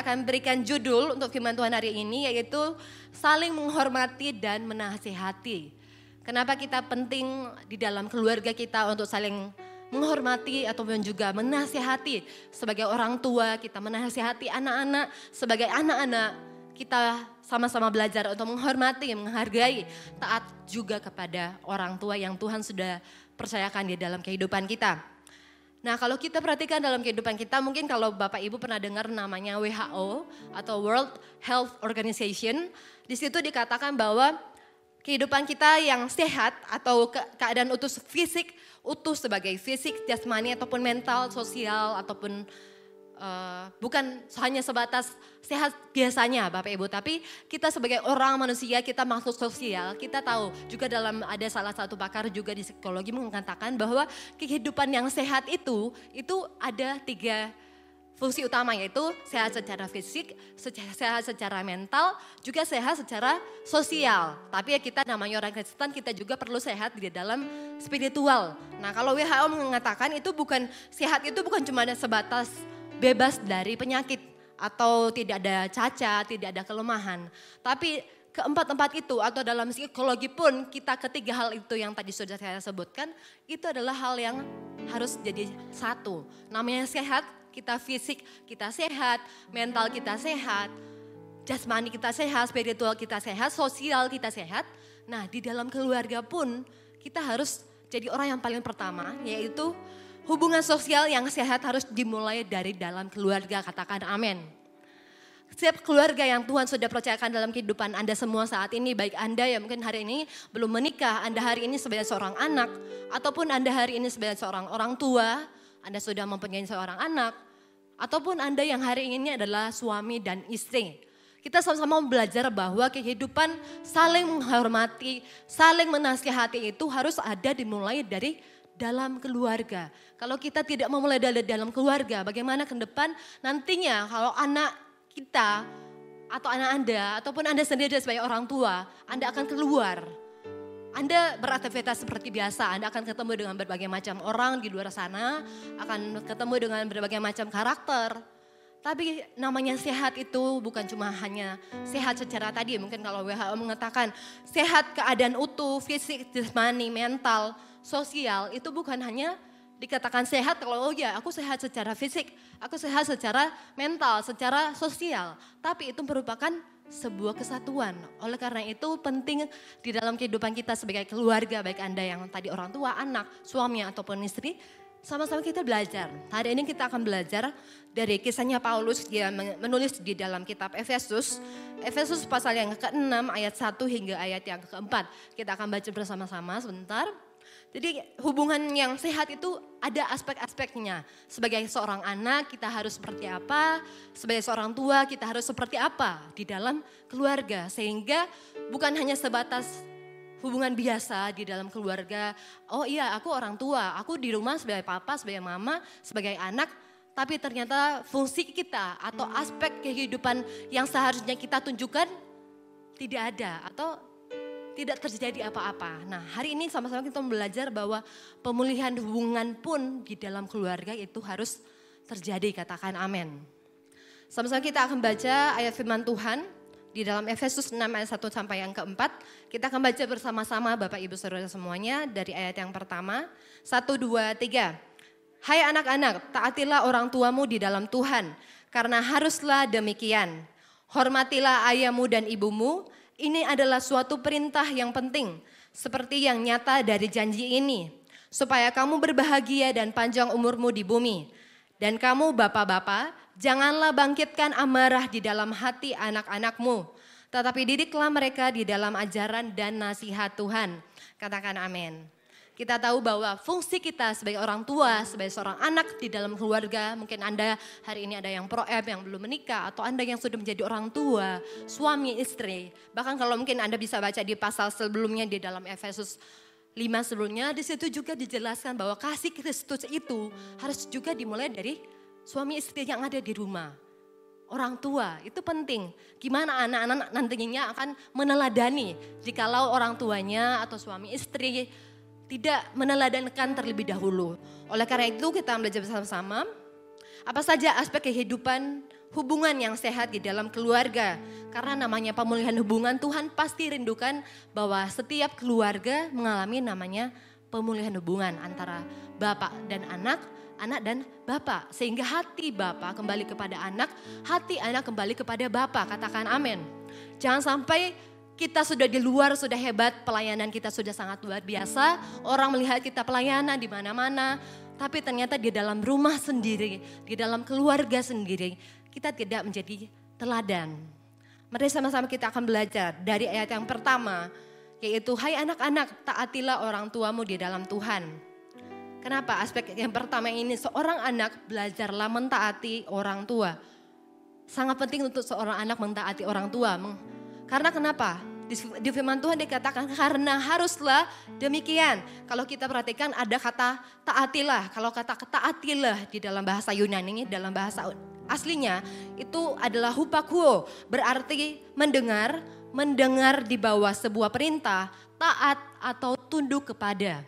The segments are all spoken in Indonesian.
akan berikan judul untuk firman Tuhan hari ini yaitu saling menghormati dan menasihati. Kenapa kita penting di dalam keluarga kita untuk saling menghormati ataupun juga menasihati sebagai orang tua kita menasihati anak-anak sebagai anak-anak kita sama-sama belajar untuk menghormati, menghargai, taat juga kepada orang tua yang Tuhan sudah percayakan di dalam kehidupan kita. Nah kalau kita perhatikan dalam kehidupan kita mungkin kalau Bapak Ibu pernah dengar namanya WHO atau World Health Organization. Di situ dikatakan bahwa kehidupan kita yang sehat atau ke keadaan utuh fisik, utuh sebagai fisik, jasmani ataupun mental, sosial ataupun uh, bukan hanya sebatas sehat biasanya Bapak Ibu, tapi kita sebagai orang manusia, kita makhluk sosial, kita tahu juga dalam ada salah satu pakar juga di psikologi mengatakan bahwa kehidupan yang sehat itu, itu ada tiga fungsi utama yaitu sehat secara fisik, sehat secara mental, juga sehat secara sosial. Tapi ya kita namanya orang Kristen, kita juga perlu sehat di dalam spiritual. Nah kalau WHO mengatakan itu bukan sehat itu bukan cuma sebatas bebas dari penyakit atau tidak ada cacat, tidak ada kelemahan. Tapi keempat-empat itu atau dalam psikologi pun kita ketiga hal itu yang tadi sudah saya sebutkan itu adalah hal yang harus jadi satu. Namanya sehat, kita fisik kita sehat, mental kita sehat, jasmani kita sehat, spiritual kita sehat, sosial kita sehat. Nah di dalam keluarga pun kita harus jadi orang yang paling pertama yaitu Hubungan sosial yang sehat harus dimulai dari dalam keluarga, katakan amin. Setiap keluarga yang Tuhan sudah percayakan dalam kehidupan Anda semua saat ini, baik Anda yang mungkin hari ini belum menikah, Anda hari ini sebagai seorang anak, ataupun Anda hari ini sebagai seorang orang tua, Anda sudah mempunyai seorang anak, ataupun Anda yang hari ini adalah suami dan istri. Kita sama-sama belajar bahwa kehidupan saling menghormati, saling menasihati itu harus ada dimulai dari dalam keluarga. Kalau kita tidak memulai dari dalam keluarga, bagaimana ke depan nantinya kalau anak kita atau anak Anda ataupun Anda sendiri sebagai orang tua, Anda akan keluar. Anda beraktivitas seperti biasa, Anda akan ketemu dengan berbagai macam orang di luar sana, akan ketemu dengan berbagai macam karakter. Tapi namanya sehat itu bukan cuma hanya sehat secara tadi, mungkin kalau WHO mengatakan sehat keadaan utuh, fisik, jasmani, mental, sosial itu bukan hanya dikatakan sehat kalau oh ya aku sehat secara fisik, aku sehat secara mental, secara sosial. Tapi itu merupakan sebuah kesatuan. Oleh karena itu penting di dalam kehidupan kita sebagai keluarga, baik Anda yang tadi orang tua, anak, suami ataupun istri, sama-sama kita belajar. Hari ini kita akan belajar dari kisahnya Paulus dia menulis di dalam kitab Efesus. Efesus pasal yang ke-6 ayat 1 hingga ayat yang ke-4. Kita akan baca bersama-sama sebentar. Jadi hubungan yang sehat itu ada aspek-aspeknya. Sebagai seorang anak kita harus seperti apa, sebagai seorang tua kita harus seperti apa di dalam keluarga. Sehingga bukan hanya sebatas hubungan biasa di dalam keluarga. Oh iya aku orang tua, aku di rumah sebagai papa, sebagai mama, sebagai anak. Tapi ternyata fungsi kita atau aspek kehidupan yang seharusnya kita tunjukkan tidak ada atau tidak terjadi apa-apa. Nah hari ini sama-sama kita belajar bahwa pemulihan hubungan pun di dalam keluarga itu harus terjadi, katakan amin. Sama-sama kita akan baca ayat firman Tuhan di dalam Efesus 6 ayat 1 sampai yang keempat. Kita akan baca bersama-sama Bapak Ibu Saudara semuanya dari ayat yang pertama. Satu, dua, tiga. Hai anak-anak, taatilah orang tuamu di dalam Tuhan, karena haruslah demikian. Hormatilah ayahmu dan ibumu, ini adalah suatu perintah yang penting, seperti yang nyata dari janji ini, supaya kamu berbahagia dan panjang umurmu di bumi. Dan kamu bapak-bapak, janganlah bangkitkan amarah di dalam hati anak-anakmu, tetapi didiklah mereka di dalam ajaran dan nasihat Tuhan. Katakan amin. Kita tahu bahwa fungsi kita sebagai orang tua, sebagai seorang anak di dalam keluarga, mungkin Anda hari ini ada yang pro-M yang belum menikah, atau Anda yang sudah menjadi orang tua, suami, istri. Bahkan kalau mungkin Anda bisa baca di pasal sebelumnya di dalam Efesus 5 sebelumnya, di situ juga dijelaskan bahwa kasih Kristus itu harus juga dimulai dari suami istri yang ada di rumah orang tua itu penting. Gimana anak-anak nantinya akan meneladani jikalau orang tuanya atau suami istri tidak meneladankan terlebih dahulu. Oleh karena itu kita belajar bersama-sama apa saja aspek kehidupan hubungan yang sehat di dalam keluarga. Karena namanya pemulihan hubungan Tuhan pasti rindukan bahwa setiap keluarga mengalami namanya pemulihan hubungan antara bapak dan anak, anak dan bapak. Sehingga hati bapak kembali kepada anak, hati anak kembali kepada bapak. Katakan amin. Jangan sampai kita sudah di luar, sudah hebat, pelayanan kita sudah sangat luar biasa. Orang melihat kita pelayanan di mana-mana, tapi ternyata di dalam rumah sendiri, di dalam keluarga sendiri, kita tidak menjadi teladan. Mari sama-sama kita akan belajar dari ayat yang pertama, yaitu hai anak-anak taatilah orang tuamu di dalam Tuhan. Kenapa? Aspek yang pertama ini seorang anak belajarlah mentaati orang tua. Sangat penting untuk seorang anak mentaati orang tua. Karena kenapa? Di firman Tuhan dikatakan karena haruslah demikian. Kalau kita perhatikan ada kata taatilah. Kalau kata taatilah di dalam bahasa Yunani, dalam bahasa aslinya itu adalah hupakuo. Berarti mendengar, mendengar di bawah sebuah perintah, taat atau tunduk kepada.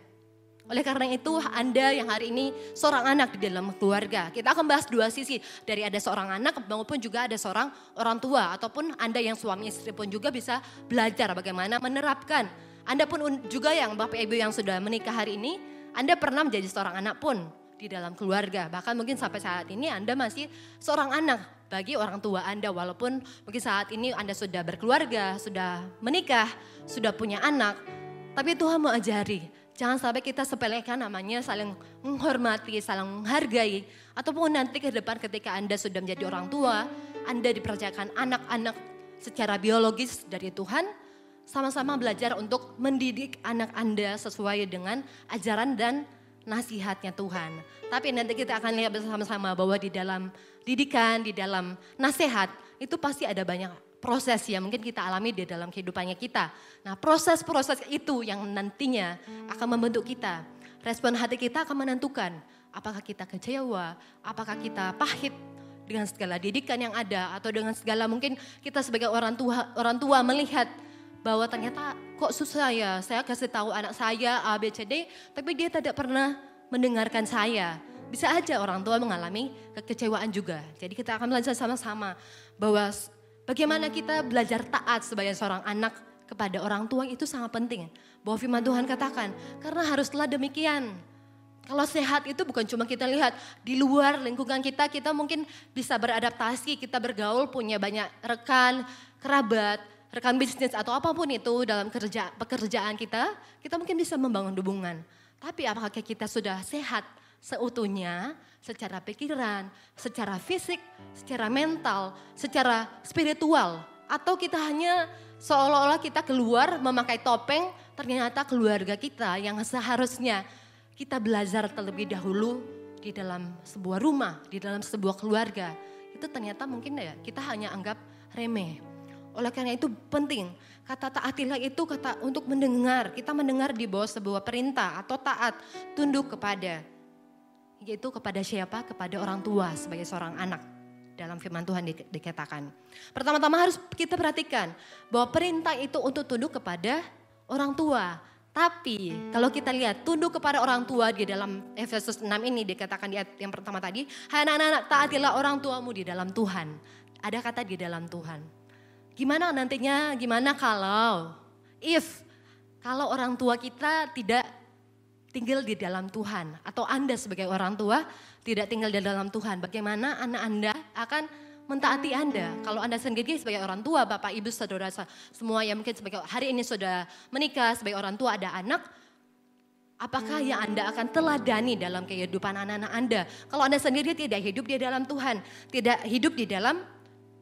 Oleh karena itu Anda yang hari ini seorang anak di dalam keluarga. Kita akan bahas dua sisi. Dari ada seorang anak maupun juga ada seorang orang tua. Ataupun Anda yang suami istri pun juga bisa belajar bagaimana menerapkan. Anda pun juga yang Bapak Ibu yang sudah menikah hari ini. Anda pernah menjadi seorang anak pun di dalam keluarga. Bahkan mungkin sampai saat ini Anda masih seorang anak bagi orang tua Anda. Walaupun mungkin saat ini Anda sudah berkeluarga, sudah menikah, sudah punya anak. Tapi Tuhan mau ajari Jangan sampai kita sepelekan namanya saling menghormati, saling menghargai. Ataupun nanti ke depan ketika Anda sudah menjadi orang tua, Anda dipercayakan anak-anak secara biologis dari Tuhan, sama-sama belajar untuk mendidik anak Anda sesuai dengan ajaran dan nasihatnya Tuhan. Tapi nanti kita akan lihat bersama-sama bahwa di dalam didikan, di dalam nasihat, itu pasti ada banyak proses yang mungkin kita alami di dalam kehidupannya kita. Nah proses-proses itu yang nantinya akan membentuk kita. Respon hati kita akan menentukan apakah kita kecewa, apakah kita pahit dengan segala didikan yang ada atau dengan segala mungkin kita sebagai orang tua orang tua melihat bahwa ternyata kok susah ya saya kasih tahu anak saya A B C D tapi dia tidak pernah mendengarkan saya. Bisa aja orang tua mengalami kekecewaan juga. Jadi kita akan belajar sama-sama bahwa Bagaimana kita belajar taat sebagai seorang anak kepada orang tua itu sangat penting. Bahwa firman Tuhan katakan, karena haruslah demikian. Kalau sehat itu bukan cuma kita lihat di luar lingkungan kita, kita mungkin bisa beradaptasi, kita bergaul, punya banyak rekan, kerabat, rekan bisnis atau apa pun itu dalam kerja pekerjaan kita, kita mungkin bisa membangun hubungan. Tapi apakah kita sudah sehat seutuhnya secara pikiran, secara fisik, secara mental, secara spiritual. Atau kita hanya seolah-olah kita keluar memakai topeng, ternyata keluarga kita yang seharusnya kita belajar terlebih dahulu di dalam sebuah rumah, di dalam sebuah keluarga. Itu ternyata mungkin ya kita hanya anggap remeh. Oleh karena itu penting, kata taatilah itu kata untuk mendengar. Kita mendengar di bawah sebuah perintah atau taat, tunduk kepada. Yaitu kepada siapa? Kepada orang tua sebagai seorang anak. Dalam firman Tuhan di, dikatakan. Pertama-tama harus kita perhatikan bahwa perintah itu untuk tunduk kepada orang tua. Tapi kalau kita lihat tunduk kepada orang tua di dalam Efesus 6 ini dikatakan di ayat yang pertama tadi, hai anak-anak taatilah orang tuamu di dalam Tuhan. Ada kata di dalam Tuhan. Gimana nantinya, gimana kalau, if, kalau orang tua kita tidak tinggal di dalam Tuhan atau Anda sebagai orang tua tidak tinggal di dalam Tuhan, bagaimana anak Anda akan mentaati Anda. Kalau Anda sendiri sebagai orang tua, Bapak, Ibu, Saudara, semua yang mungkin sebagai hari ini sudah menikah, sebagai orang tua ada anak, apakah yang Anda akan teladani dalam kehidupan anak-anak Anda? Kalau Anda sendiri tidak hidup di dalam Tuhan, tidak hidup di dalam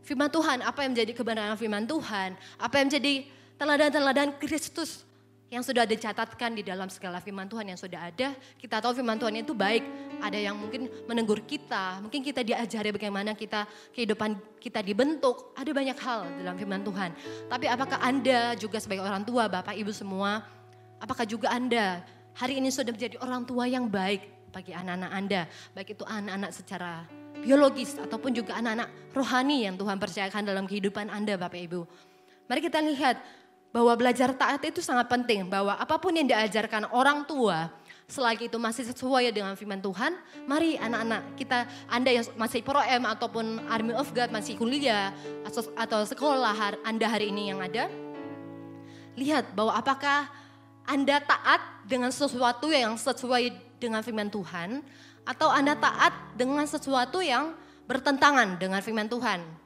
firman Tuhan, apa yang menjadi kebenaran firman Tuhan, apa yang menjadi teladan-teladan Kristus yang sudah dicatatkan di dalam segala firman Tuhan yang sudah ada. Kita tahu firman Tuhan itu baik. Ada yang mungkin menegur kita, mungkin kita diajari bagaimana kita kehidupan kita dibentuk. Ada banyak hal dalam firman Tuhan. Tapi apakah Anda juga sebagai orang tua, Bapak Ibu semua, apakah juga Anda hari ini sudah menjadi orang tua yang baik bagi anak-anak Anda, baik itu anak-anak secara biologis ataupun juga anak-anak rohani yang Tuhan percayakan dalam kehidupan Anda Bapak Ibu. Mari kita lihat bahwa belajar taat itu sangat penting. Bahwa apa pun yang diajarkan orang tua, selagi itu masih sesuai dengan firman Tuhan, mari anak-anak kita, Anda yang masih Pro M ataupun Army of God, masih kuliah atau, atau sekolah Anda hari ini yang ada, lihat bahwa apakah Anda taat dengan sesuatu yang sesuai dengan firman Tuhan, atau Anda taat dengan sesuatu yang bertentangan dengan firman Tuhan.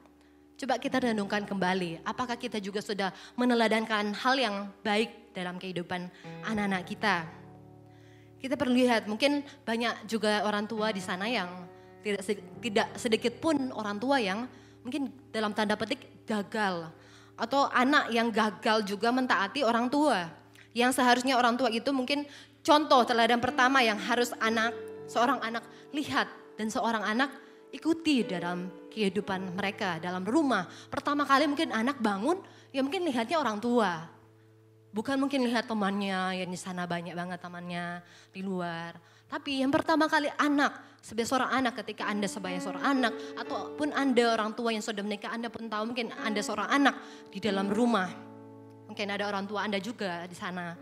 Coba kita renungkan kembali, apakah kita juga sudah meneladankan hal yang baik dalam kehidupan anak-anak kita. Kita perlu lihat, mungkin banyak juga orang tua di sana yang tidak tidak sedikit pun orang tua yang mungkin dalam tanda petik gagal atau anak yang gagal juga mentaati orang tua. Yang seharusnya orang tua itu mungkin contoh teladan pertama yang harus anak seorang anak lihat dan seorang anak ikuti dalam kehidupan mereka dalam rumah. Pertama kali mungkin anak bangun ya mungkin lihatnya orang tua. Bukan mungkin lihat temannya yang di sana banyak banget temannya di luar. Tapi yang pertama kali anak, sebagai seorang anak ketika Anda sebagai seorang anak ataupun Anda orang tua yang sudah menikah Anda pun tahu mungkin Anda seorang anak di dalam rumah. Mungkin ada orang tua Anda juga di sana.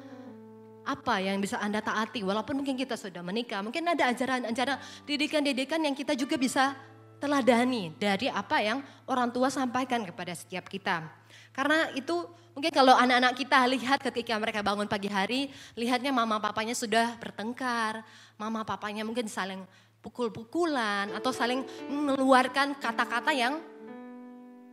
Apa yang bisa Anda taati walaupun mungkin kita sudah menikah. Mungkin ada ajaran-ajaran didikan-didikan yang kita juga bisa teladani dari apa yang orang tua sampaikan kepada setiap kita. Karena itu Mungkin kalau anak-anak kita lihat ketika mereka bangun pagi hari, lihatnya mama papanya sudah bertengkar, mama papanya mungkin saling pukul-pukulan atau saling mengeluarkan kata-kata yang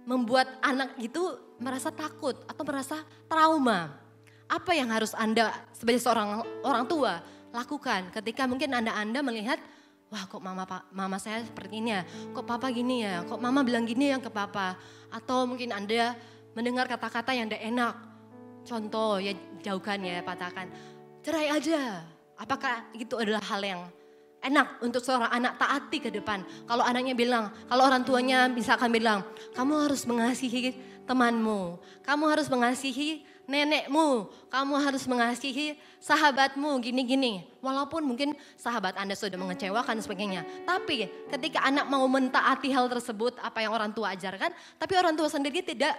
membuat anak itu merasa takut atau merasa trauma. Apa yang harus Anda sebagai seorang orang tua lakukan ketika mungkin Anda-Anda melihat wah kok mama mama saya seperti ini ya, kok papa gini ya, kok mama bilang gini ya ke papa. Atau mungkin Anda mendengar kata-kata yang tidak enak. Contoh ya jauhkan ya patahkan. Cerai aja. Apakah itu adalah hal yang enak untuk seorang anak taati ke depan. Kalau anaknya bilang, kalau orang tuanya misalkan bilang, kamu harus mengasihi temanmu, kamu harus mengasihi nenekmu, kamu harus mengasihi sahabatmu, gini-gini. Walaupun mungkin sahabat Anda sudah mengecewakan sebagainya. Tapi ketika anak mau mentaati hal tersebut, apa yang orang tua ajarkan, tapi orang tua sendiri tidak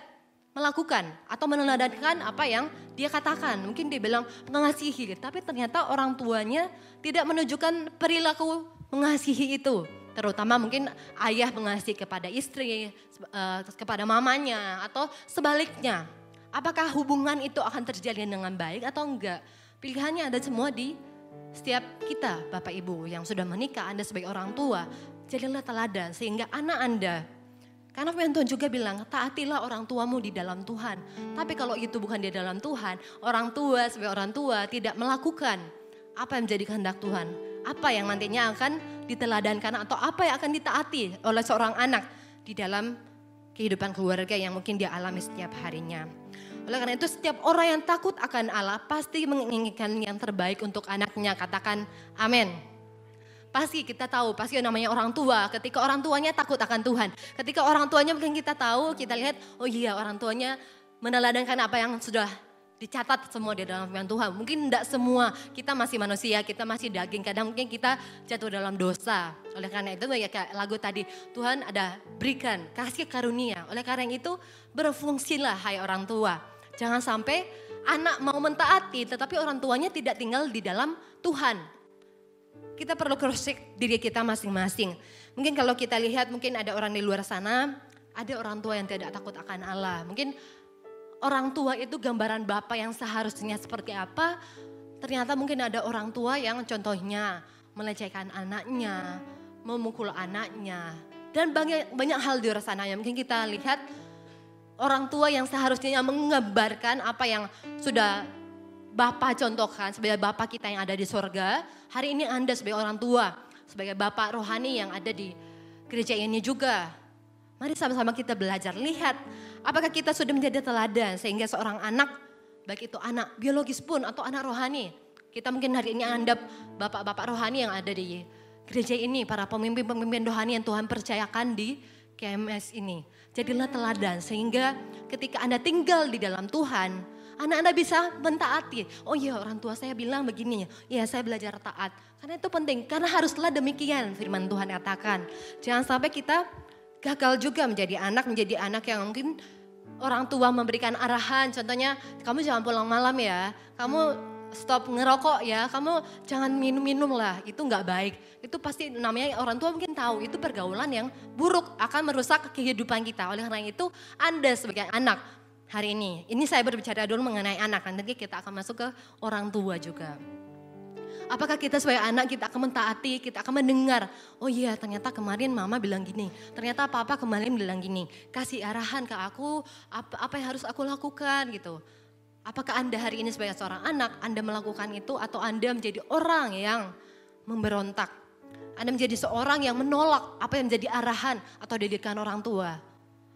melakukan atau meneladankan apa yang dia katakan. Mungkin dia bilang mengasihi, tapi ternyata orang tuanya tidak menunjukkan perilaku mengasihi itu. Terutama mungkin ayah mengasihi kepada istri, eh, kepada mamanya, atau sebaliknya. Apakah hubungan itu akan terjalin dengan baik atau enggak? Pilihannya ada semua di setiap kita, Bapak Ibu yang sudah menikah, Anda sebagai orang tua, jadilah teladan sehingga anak Anda karena firman Tuhan juga bilang, taatilah orang tuamu di dalam Tuhan. Tapi kalau itu bukan di dalam Tuhan, orang tua sebagai orang tua tidak melakukan apa yang menjadi kehendak Tuhan. Apa yang nantinya akan diteladankan atau apa yang akan ditaati oleh seorang anak di dalam kehidupan keluarga yang mungkin dia alami setiap harinya. Oleh karena itu setiap orang yang takut akan Allah pasti menginginkan yang terbaik untuk anaknya. Katakan amin. Pasti kita tahu, pasti namanya orang tua. Ketika orang tuanya takut akan Tuhan. Ketika orang tuanya mungkin kita tahu, kita lihat, oh iya orang tuanya meneladankan apa yang sudah dicatat semua di dalam firman Tuhan. Mungkin tidak semua, kita masih manusia, kita masih daging. Kadang mungkin kita jatuh dalam dosa. Oleh karena itu ya kayak lagu tadi, Tuhan ada berikan, kasih karunia. Oleh karena itu berfungsilah hai orang tua. Jangan sampai anak mau mentaati tetapi orang tuanya tidak tinggal di dalam Tuhan kita perlu cross diri kita masing-masing. Mungkin kalau kita lihat mungkin ada orang di luar sana, ada orang tua yang tidak takut akan Allah. Mungkin orang tua itu gambaran bapak yang seharusnya seperti apa. Ternyata mungkin ada orang tua yang contohnya melecehkan anaknya, memukul anaknya. Dan banyak banyak hal di luar sana yang mungkin kita lihat orang tua yang seharusnya mengebarkan apa yang sudah Bapak contohkan sebagai Bapak kita yang ada di sorga, hari ini Anda sebagai orang tua, sebagai Bapak rohani yang ada di gereja ini juga. Mari sama-sama kita belajar, lihat apakah kita sudah menjadi teladan sehingga seorang anak, baik itu anak biologis pun atau anak rohani. Kita mungkin hari ini Anda Bapak-Bapak rohani yang ada di gereja ini, para pemimpin-pemimpin rohani yang Tuhan percayakan di KMS ini. Jadilah teladan sehingga ketika Anda tinggal di dalam Tuhan, Anak-anak bisa mentaati. Oh iya orang tua saya bilang begini ya. saya belajar taat. Karena itu penting. Karena haruslah demikian firman Tuhan katakan. Jangan sampai kita gagal juga menjadi anak. Menjadi anak yang mungkin orang tua memberikan arahan. Contohnya kamu jangan pulang malam ya. Kamu stop ngerokok ya, kamu jangan minum-minum lah, itu nggak baik. Itu pasti namanya orang tua mungkin tahu, itu pergaulan yang buruk akan merusak kehidupan kita. Oleh karena itu Anda sebagai anak hari ini, ini saya berbicara dulu mengenai anak, nanti kita akan masuk ke orang tua juga. Apakah kita sebagai anak kita akan mentaati, kita akan mendengar, oh iya ternyata kemarin mama bilang gini, ternyata papa kemarin bilang gini, kasih arahan ke aku apa, apa yang harus aku lakukan gitu. Apakah Anda hari ini sebagai seorang anak, Anda melakukan itu atau Anda menjadi orang yang memberontak? Anda menjadi seorang yang menolak apa yang menjadi arahan atau didikan orang tua.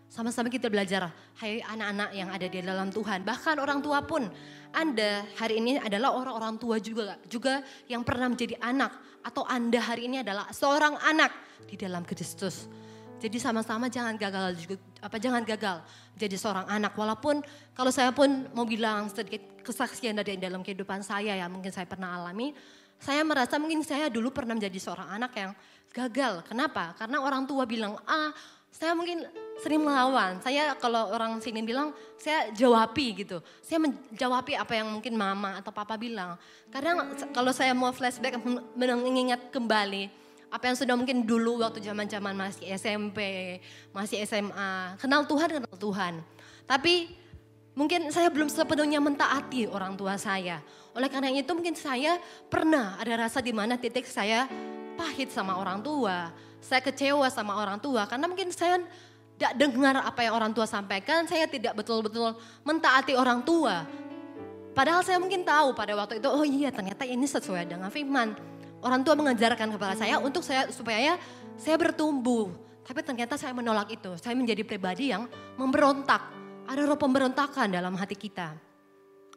Sama-sama kita belajar, hai anak-anak yang ada di dalam Tuhan. Bahkan orang tua pun, Anda hari ini adalah orang-orang tua juga, juga yang pernah menjadi anak. Atau Anda hari ini adalah seorang anak di dalam Kristus. Jadi sama-sama jangan gagal juga apa jangan gagal jadi seorang anak walaupun kalau saya pun mau bilang sedikit kesaksian dari dalam kehidupan saya ya mungkin saya pernah alami saya merasa mungkin saya dulu pernah menjadi seorang anak yang gagal. Kenapa? Karena orang tua bilang, ah saya mungkin sering melawan. Saya kalau orang sini bilang, saya jawabi gitu. Saya menjawabi apa yang mungkin mama atau papa bilang. Kadang kalau saya mau flashback mengingat kembali, apa yang sudah mungkin dulu waktu zaman-zaman masih SMP, masih SMA, kenal Tuhan, kenal Tuhan. Tapi mungkin saya belum sepenuhnya mentaati orang tua saya. Oleh karena itu mungkin saya pernah ada rasa di mana titik saya pahit sama orang tua, saya kecewa sama orang tua karena mungkin saya tidak dengar apa yang orang tua sampaikan, saya tidak betul-betul mentaati orang tua. Padahal saya mungkin tahu pada waktu itu, oh iya ternyata ini sesuai dengan firman orang tua mengajarkan kepada saya untuk saya supaya saya bertumbuh. Tapi ternyata saya menolak itu. Saya menjadi pribadi yang memberontak. Ada roh pemberontakan dalam hati kita.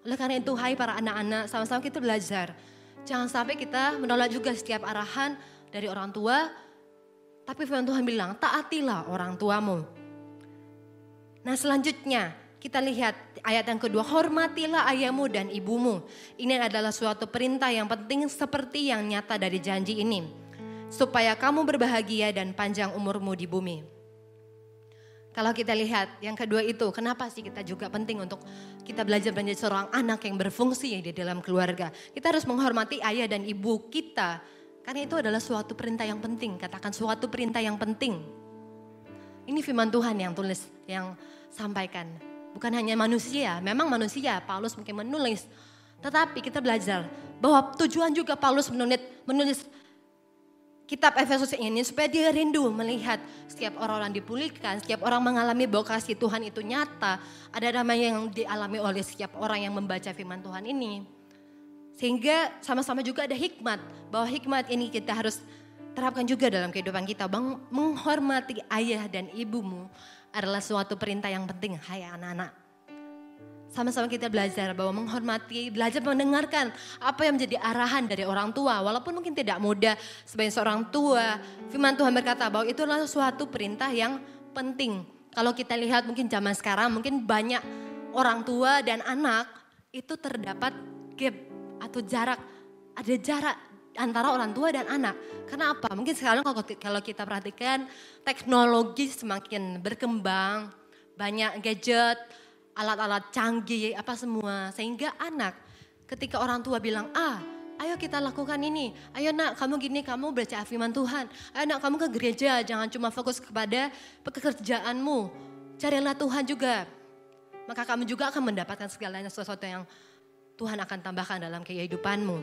Oleh karena itu, hai para anak-anak, sama-sama kita belajar. Jangan sampai kita menolak juga setiap arahan dari orang tua. Tapi firman Tuhan bilang, taatilah orang tuamu. Nah selanjutnya, kita lihat ayat yang kedua, hormatilah ayahmu dan ibumu. Ini adalah suatu perintah yang penting seperti yang nyata dari janji ini. Supaya kamu berbahagia dan panjang umurmu di bumi. Kalau kita lihat yang kedua itu, kenapa sih kita juga penting untuk kita belajar menjadi seorang anak yang berfungsi di dalam keluarga. Kita harus menghormati ayah dan ibu kita. Karena itu adalah suatu perintah yang penting. Katakan suatu perintah yang penting. Ini firman Tuhan yang tulis, yang sampaikan. Bukan hanya manusia, memang manusia, Paulus mungkin menulis. Tetapi kita belajar bahwa tujuan juga Paulus menulis, menulis kitab Efesus ini supaya dia rindu melihat setiap orang-orang dipulihkan, setiap orang mengalami bahwa kasih Tuhan itu nyata. Ada namanya yang dialami oleh setiap orang yang membaca firman Tuhan ini. Sehingga sama-sama juga ada hikmat, bahwa hikmat ini kita harus terapkan juga dalam kehidupan kita. Bang, menghormati ayah dan ibumu adalah suatu perintah yang penting, hai anak-anak. Sama-sama kita belajar bahwa menghormati, belajar mendengarkan apa yang menjadi arahan dari orang tua. Walaupun mungkin tidak mudah sebagai seorang tua, firman Tuhan berkata bahwa itu adalah suatu perintah yang penting. Kalau kita lihat mungkin zaman sekarang mungkin banyak orang tua dan anak itu terdapat gap atau jarak. Ada jarak antara orang tua dan anak. Kenapa? Mungkin sekarang kalau kita perhatikan teknologi semakin berkembang, banyak gadget, alat-alat canggih, apa semua. Sehingga anak ketika orang tua bilang, ah ayo kita lakukan ini. Ayo nak kamu gini, kamu baca firman Tuhan. Ayo nak kamu ke gereja, jangan cuma fokus kepada pekerjaanmu. Carilah Tuhan juga. Maka kamu juga akan mendapatkan segalanya sesuatu yang Tuhan akan tambahkan dalam kehidupanmu.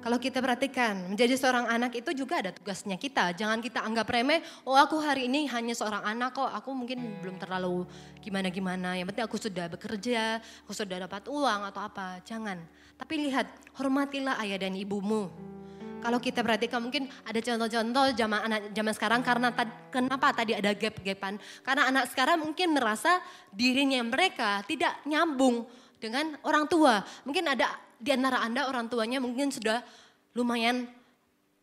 Kalau kita perhatikan, menjadi seorang anak itu juga ada tugasnya kita. Jangan kita anggap remeh, oh aku hari ini hanya seorang anak kok, aku mungkin belum terlalu gimana-gimana. Yang penting aku sudah bekerja, aku sudah dapat uang atau apa. Jangan. Tapi lihat, hormatilah ayah dan ibumu. Kalau kita perhatikan mungkin ada contoh-contoh zaman anak zaman sekarang karena tad, kenapa tadi ada gap-gapan? Karena anak sekarang mungkin merasa dirinya mereka tidak nyambung dengan orang tua. Mungkin ada di antara Anda orang tuanya mungkin sudah lumayan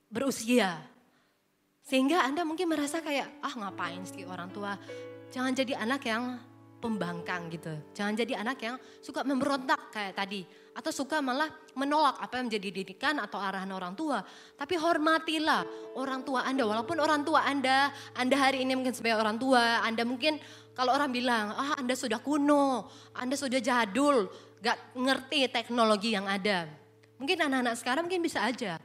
berusia. Sehingga Anda mungkin merasa kayak, ah ngapain sih orang tua. Jangan jadi anak yang pembangkang gitu. Jangan jadi anak yang suka memberontak kayak tadi. Atau suka malah menolak apa yang menjadi didikan atau arahan orang tua. Tapi hormatilah orang tua Anda. Walaupun orang tua Anda, Anda hari ini mungkin sebagai orang tua, Anda mungkin kalau orang bilang, ah Anda sudah kuno, Anda sudah jadul, gak ngerti teknologi yang ada. Mungkin anak-anak sekarang mungkin bisa aja.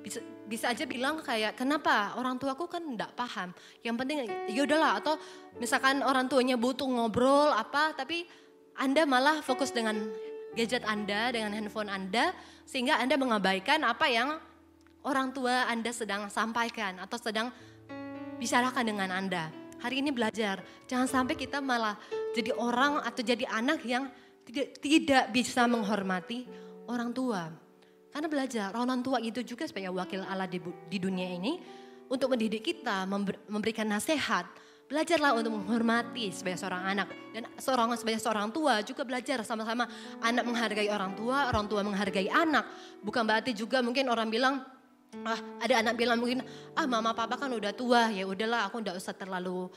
Bisa, bisa aja bilang kayak kenapa orang tuaku kan enggak paham. Yang penting ya udahlah atau misalkan orang tuanya butuh ngobrol apa tapi Anda malah fokus dengan gadget Anda, dengan handphone Anda sehingga Anda mengabaikan apa yang orang tua Anda sedang sampaikan atau sedang bicarakan dengan Anda. Hari ini belajar, jangan sampai kita malah jadi orang atau jadi anak yang tidak, bisa menghormati orang tua. Karena belajar, orang tua itu juga sebagai wakil Allah di, di dunia ini untuk mendidik kita, member, memberikan nasihat. Belajarlah untuk menghormati sebagai seorang anak. Dan seorang sebagai seorang tua juga belajar sama-sama anak menghargai orang tua, orang tua menghargai anak. Bukan berarti juga mungkin orang bilang, ah ada anak bilang mungkin, ah mama papa kan udah tua, ya udahlah aku udah usah terlalu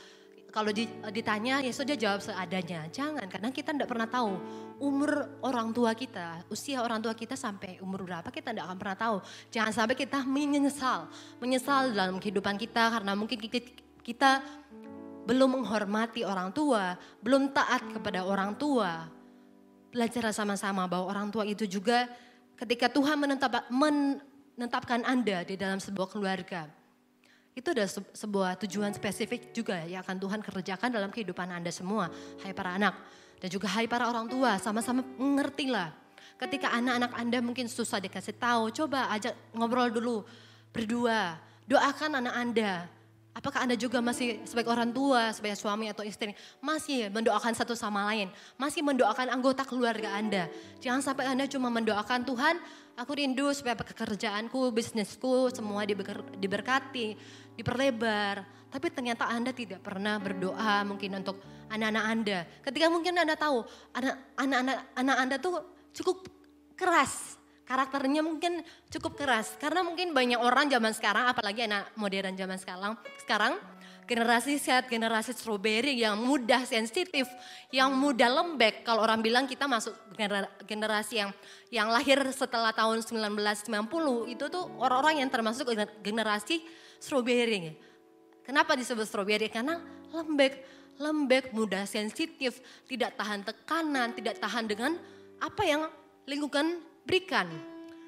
kalau ditanya ya sudah jawab seadanya. Jangan karena kita tidak pernah tahu umur orang tua kita, usia orang tua kita sampai umur berapa kita tidak akan pernah tahu. Jangan sampai kita menyesal, menyesal dalam kehidupan kita karena mungkin kita belum menghormati orang tua, belum taat kepada orang tua. Belajar sama-sama bahwa orang tua itu juga ketika Tuhan menetap, menetapkan Anda di dalam sebuah keluarga itu ada sebuah tujuan spesifik juga yang akan Tuhan kerjakan dalam kehidupan Anda semua. Hai para anak dan juga hai para orang tua sama-sama mengertilah. Ketika anak-anak Anda mungkin susah dikasih tahu, coba ajak ngobrol dulu berdua. Doakan anak Anda. Apakah Anda juga masih sebagai orang tua, sebagai suami atau istri, masih mendoakan satu sama lain, masih mendoakan anggota keluarga Anda. Jangan sampai Anda cuma mendoakan Tuhan, aku rindu supaya pekerjaanku, bisnisku semua diberkati diperlebar. Tapi ternyata Anda tidak pernah berdoa mungkin untuk anak-anak Anda. Ketika mungkin Anda tahu anak-anak anak Anda tuh cukup keras. Karakternya mungkin cukup keras. Karena mungkin banyak orang zaman sekarang, apalagi anak modern zaman sekarang, sekarang generasi sehat, generasi strawberry yang mudah sensitif, yang mudah lembek. Kalau orang bilang kita masuk generasi yang yang lahir setelah tahun 1990 itu tuh orang-orang yang termasuk generasi strawberry. Kenapa disebut strawberry? Karena lembek, lembek, mudah sensitif, tidak tahan tekanan, tidak tahan dengan apa yang lingkungan berikan.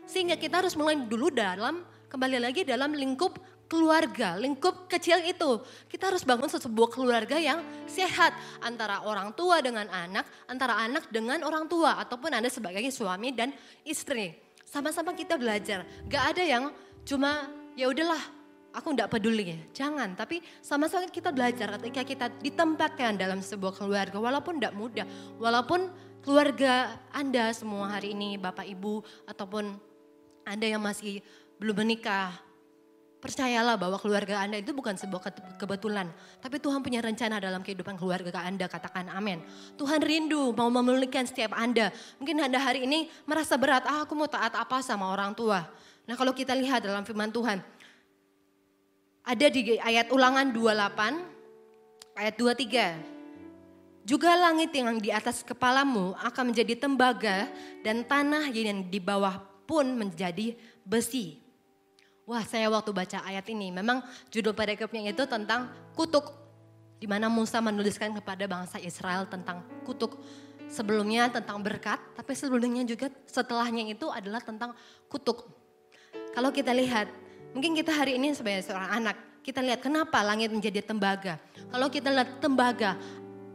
Sehingga kita harus mulai dulu dalam, kembali lagi dalam lingkup keluarga, lingkup kecil itu. Kita harus bangun sebuah keluarga yang sehat antara orang tua dengan anak, antara anak dengan orang tua ataupun Anda sebagai suami dan istri. Sama-sama kita belajar. Gak ada yang cuma ya udahlah aku tidak peduli ya. Jangan, tapi sama-sama kita belajar ketika kita ditempatkan dalam sebuah keluarga walaupun tidak mudah, walaupun keluarga Anda semua hari ini Bapak Ibu ataupun Anda yang masih belum menikah, percayalah bahwa keluarga Anda itu bukan sebuah kebetulan, tapi Tuhan punya rencana dalam kehidupan keluarga Anda, katakan amin. Tuhan rindu mau memulihkan setiap Anda. Mungkin Anda hari ini merasa berat, ah aku mau taat apa sama orang tua. Nah kalau kita lihat dalam firman Tuhan, ada di ayat ulangan 28, ayat 23. Juga langit yang di atas kepalamu akan menjadi tembaga dan tanah yang di bawah pun menjadi besi. Wah saya waktu baca ayat ini memang judul perikopnya itu tentang kutuk. Di mana Musa menuliskan kepada bangsa Israel tentang kutuk. Sebelumnya tentang berkat, tapi sebelumnya juga setelahnya itu adalah tentang kutuk. Kalau kita lihat Mungkin kita hari ini sebagai seorang anak, kita lihat kenapa langit menjadi tembaga. Kalau kita lihat tembaga,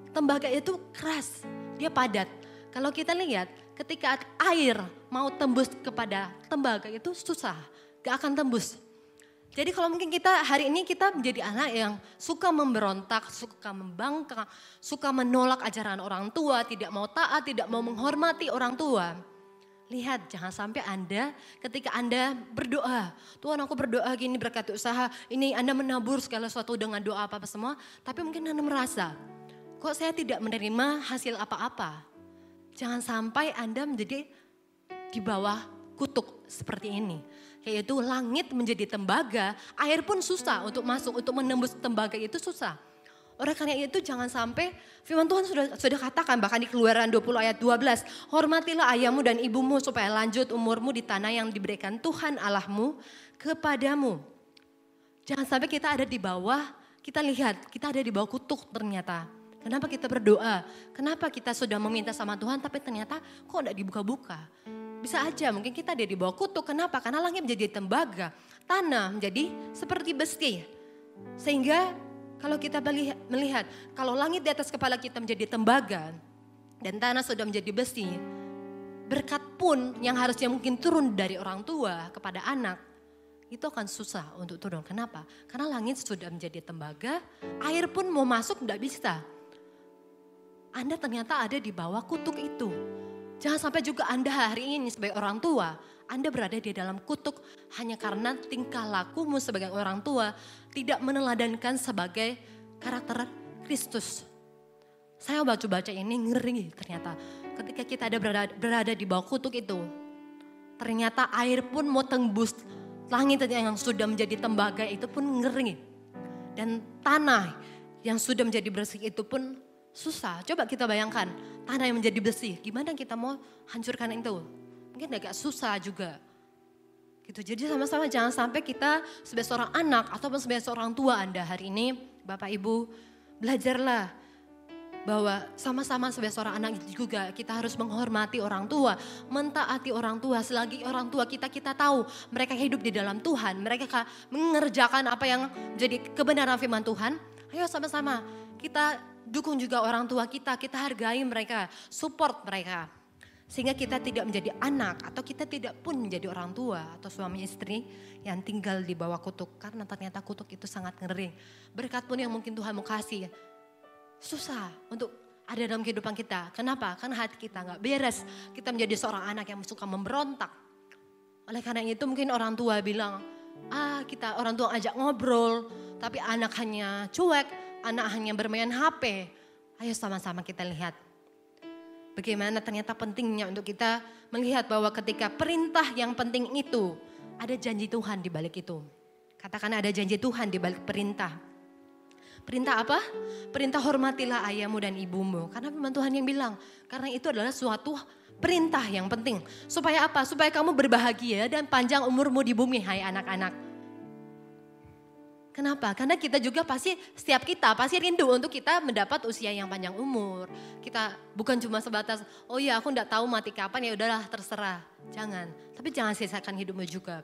tembaga itu keras, dia padat. Kalau kita lihat ketika air mau tembus kepada tembaga itu susah, gak akan tembus. Jadi kalau mungkin kita hari ini kita menjadi anak yang suka memberontak, suka membangkang, suka menolak ajaran orang tua, tidak mau taat, tidak mau menghormati orang tua. Lihat jangan sampai Anda ketika Anda berdoa, Tuhan aku berdoa gini berkati usaha, ini Anda menabur segala sesuatu dengan doa apa-apa semua, tapi mungkin Anda merasa, kok saya tidak menerima hasil apa-apa. Jangan sampai Anda menjadi di bawah kutuk seperti ini. Yaitu langit menjadi tembaga, air pun susah untuk masuk, untuk menembus tembaga itu susah. Oleh karena itu jangan sampai firman Tuhan sudah sudah katakan bahkan di keluaran 20 ayat 12. Hormatilah ayahmu dan ibumu supaya lanjut umurmu di tanah yang diberikan Tuhan Allahmu kepadamu. Jangan sampai kita ada di bawah, kita lihat kita ada di bawah kutuk ternyata. Kenapa kita berdoa? Kenapa kita sudah meminta sama Tuhan tapi ternyata kok tidak dibuka-buka? bisa aja mungkin kita ada di bawah kutuk. Kenapa? Karena langit menjadi tembaga, tanah menjadi seperti besi. Sehingga kalau kita melihat, kalau langit di atas kepala kita menjadi tembaga dan tanah sudah menjadi besi, berkat pun yang harusnya mungkin turun dari orang tua kepada anak, itu akan susah untuk turun. Kenapa? Karena langit sudah menjadi tembaga, air pun mau masuk tidak bisa. Anda ternyata ada di bawah kutuk itu. Jangan sampai juga Anda hari ini sebagai orang tua, Anda berada di dalam kutuk hanya karena tingkah lakumu sebagai orang tua tidak meneladankan sebagai karakter Kristus. Saya baca-baca ini ngeri ternyata. Ketika kita ada berada, berada di bawah kutuk itu, ternyata air pun mau tembus langit yang sudah menjadi tembaga itu pun ngeri. Dan tanah yang sudah menjadi bersih itu pun susah. Coba kita bayangkan, tanah yang menjadi besi, gimana kita mau hancurkan itu? Mungkin agak susah juga. Gitu. Jadi sama-sama jangan sampai kita sebagai seorang anak ataupun sebagai seorang tua Anda hari ini, Bapak Ibu, belajarlah bahwa sama-sama sebagai seorang anak juga kita harus menghormati orang tua, mentaati orang tua. Selagi orang tua kita kita tahu mereka hidup di dalam Tuhan, mereka mengerjakan apa yang jadi kebenaran firman Tuhan. Ayo sama-sama kita dukung juga orang tua kita, kita hargai mereka, support mereka. Sehingga kita tidak menjadi anak atau kita tidak pun menjadi orang tua atau suami istri yang tinggal di bawah kutuk. Karena ternyata kutuk itu sangat ngeri. Berkat pun yang mungkin Tuhan mau kasih. Susah untuk ada dalam kehidupan kita. Kenapa? Karena hati kita nggak beres. Kita menjadi seorang anak yang suka memberontak. Oleh karena itu mungkin orang tua bilang, ah kita orang tua ajak ngobrol, tapi anak hanya cuek, anak hanya bermain HP. Ayo sama-sama kita lihat. Bagaimana ternyata pentingnya untuk kita melihat bahwa ketika perintah yang penting itu ada janji Tuhan di balik itu. Katakan ada janji Tuhan di balik perintah. Perintah apa? Perintah hormatilah ayahmu dan ibumu. Karena firman Tuhan yang bilang, karena itu adalah suatu perintah yang penting. Supaya apa? Supaya kamu berbahagia dan panjang umurmu di bumi, hai anak-anak. Kenapa? Karena kita juga pasti setiap kita pasti rindu untuk kita mendapat usia yang panjang umur. Kita bukan cuma sebatas oh iya aku enggak tahu mati kapan ya udahlah terserah. Jangan. Tapi jangan sisakan hidupmu juga.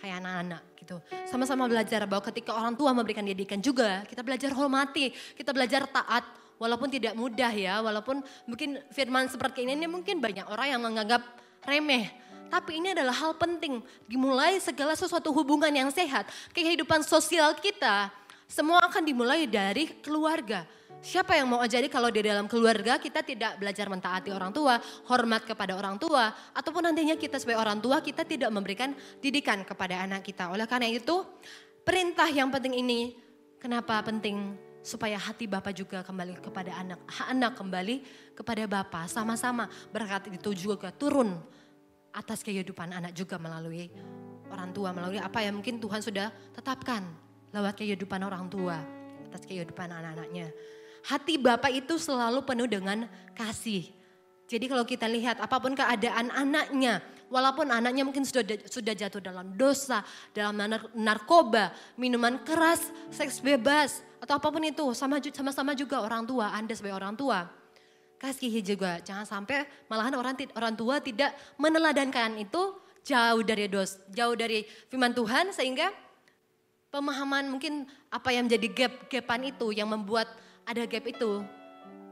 Hai anak-anak gitu. Sama-sama belajar bahwa ketika orang tua memberikan didikan juga, kita belajar hormati, kita belajar taat walaupun tidak mudah ya, walaupun mungkin firman seperti ini, ini mungkin banyak orang yang menganggap remeh. Tapi ini adalah hal penting. Dimulai segala sesuatu hubungan yang sehat. Kehidupan sosial kita semua akan dimulai dari keluarga. Siapa yang mau ajari kalau di dalam keluarga kita tidak belajar mentaati orang tua, hormat kepada orang tua, ataupun nantinya kita sebagai orang tua kita tidak memberikan didikan kepada anak kita. Oleh karena itu perintah yang penting ini kenapa penting supaya hati Bapak juga kembali kepada anak, anak kembali kepada Bapak sama-sama berkat itu juga turun atas kehidupan anak juga melalui orang tua, melalui apa yang mungkin Tuhan sudah tetapkan lewat kehidupan orang tua, atas kehidupan anak-anaknya. Hati Bapak itu selalu penuh dengan kasih. Jadi kalau kita lihat apa pun keadaan anaknya, walaupun anaknya mungkin sudah sudah jatuh dalam dosa, dalam narkoba, minuman keras, seks bebas, atau apa pun itu, sama sama juga orang tua, Anda sebagai orang tua Kasihi juga, jangan sampai malahan orang orang tua tidak meneladankan itu jauh dari dos, jauh dari firman Tuhan sehingga pemahaman mungkin apa yang menjadi gap-gapan itu yang membuat ada gap itu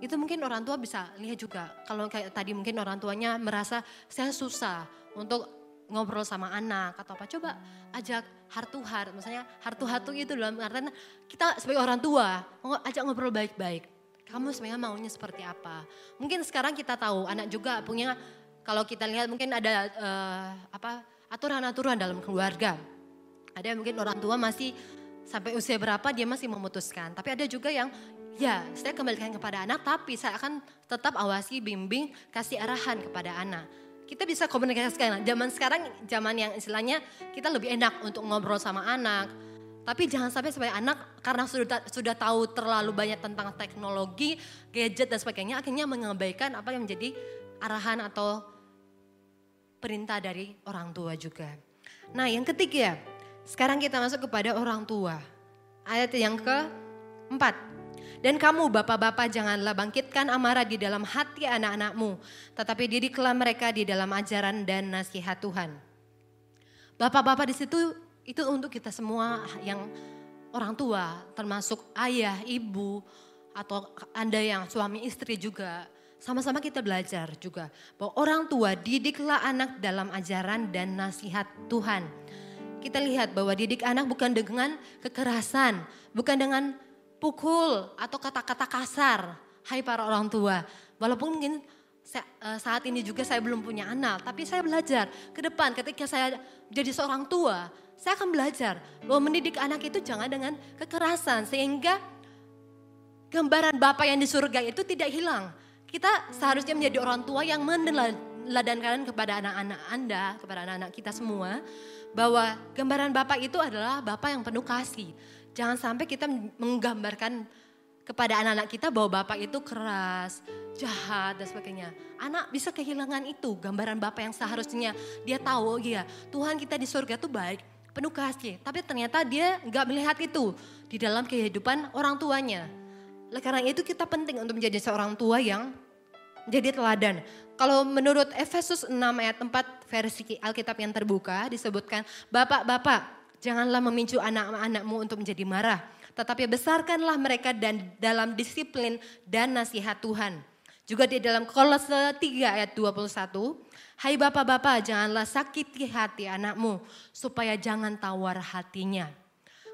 itu mungkin orang tua bisa lihat juga. Kalau kayak tadi mungkin orang tuanya merasa saya susah untuk ngobrol sama anak atau apa. Coba ajak heart to misalnya heart to heart itu dalam artian kita sebagai orang tua ajak ngobrol baik-baik kamu sebenarnya maunya seperti apa? Mungkin sekarang kita tahu anak juga punya kalau kita lihat mungkin ada uh, apa aturan-aturan dalam keluarga. Ada mungkin orang tua masih sampai usia berapa dia masih memutuskan. Tapi ada juga yang ya saya kembalikan kepada anak tapi saya akan tetap awasi, bimbing, kasih arahan kepada anak. Kita bisa komunikasikan. Zaman sekarang zaman yang istilahnya kita lebih enak untuk ngobrol sama anak tapi jangan sampai sebagai anak karena sudah sudah tahu terlalu banyak tentang teknologi, gadget dan sebagainya akhirnya mengabaikan apa yang menjadi arahan atau perintah dari orang tua juga. Nah, yang ketiga, sekarang kita masuk kepada orang tua. Ayat yang keempat. Dan kamu bapak-bapak janganlah bangkitkan amarah di dalam hati anak-anakmu, tetapi didiklah mereka di dalam ajaran dan nasihat Tuhan. Bapak-bapak di situ itu untuk kita semua yang orang tua, termasuk ayah, ibu, atau Anda yang suami istri juga. Sama-sama kita belajar juga bahwa orang tua didiklah anak dalam ajaran dan nasihat Tuhan. Kita lihat bahwa didik anak bukan dengan kekerasan, bukan dengan pukul atau kata-kata kasar. Hai para orang tua, walaupun mungkin eh, saat ini juga saya belum punya anak, tapi saya belajar ke depan ketika saya jadi seorang tua, saya akan belajar bahwa mendidik anak itu jangan dengan kekerasan sehingga gambaran Bapak yang di surga itu tidak hilang. Kita seharusnya menjadi orang tua yang meneladankan kepada anak-anak Anda, kepada anak-anak kita semua bahwa gambaran Bapak itu adalah Bapak yang penuh kasih Jangan sampai kita menggambarkan kepada anak-anak kita bahwa bapak itu keras, jahat dan sebagainya. Anak bisa kehilangan itu gambaran bapak yang seharusnya dia tahu oh iya Tuhan kita di surga tuh baik, penuh kasih. Tapi ternyata dia nggak melihat itu di dalam kehidupan orang tuanya. Oleh karena itu kita penting untuk menjadi seorang tua yang jadi teladan. Kalau menurut Efesus 6 ayat 4 versi Alkitab yang terbuka disebutkan, Bapak-bapak Janganlah memicu anak-anakmu untuk menjadi marah, tetapi besarkanlah mereka dan dalam disiplin dan nasihat Tuhan. Juga di dalam Kolose 3 ayat 21, Hai bapak-bapak janganlah sakiti hati anakmu supaya jangan tawar hatinya.